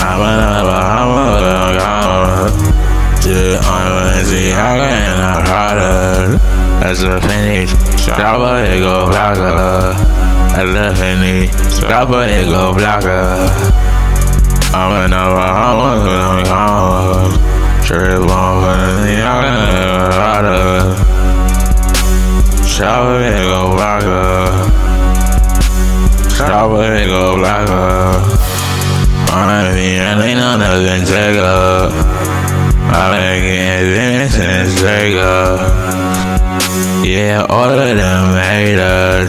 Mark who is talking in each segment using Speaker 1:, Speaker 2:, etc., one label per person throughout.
Speaker 1: I'm gonna Dude, I'm lazy, I'm gonna harder. As a finish, stop it, go blocker. As a finish, stop it, go blocker. I'm gonna I'm gonna come. Trip on me, I'm gonna harder. Stop it, go blocker. Chopper, it go blocker. I'm ain't nothing take up. I'm making Vincent take up. Yeah, all of them haters.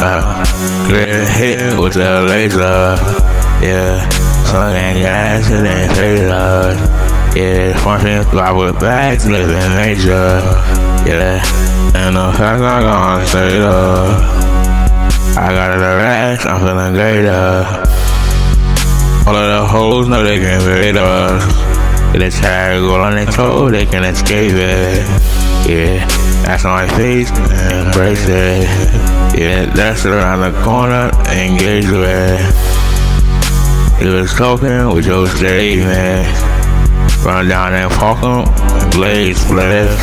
Speaker 1: Uh, great hit with the laser. Yeah, fucking gas and then tasers. Yeah, function fly with bags, living major. Yeah, and the facts I'm gonna say I got the racks, I'm feeling greater. All of the hoes know they can invade us. Get a tag go on their toe, they can escape it. Yeah, that's on my face, embrace it. Yeah, that's around the corner, engage with it. He was talking with your statement. Run down and fuck him, blaze, blaze.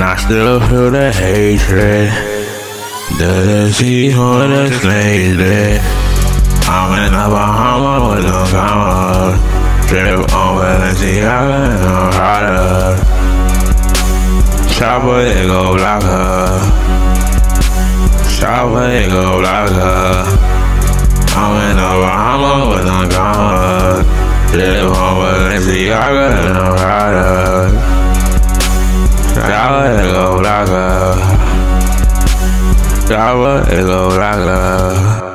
Speaker 1: I still feel the hatred. The the snake, I'm in the Bahamas with the commas. Drip on Balenciaga and I'm harder. Chopper, they go block her. Chopper, they go block her. I'm in the Bahamas with the commas. Go block her. Chopper,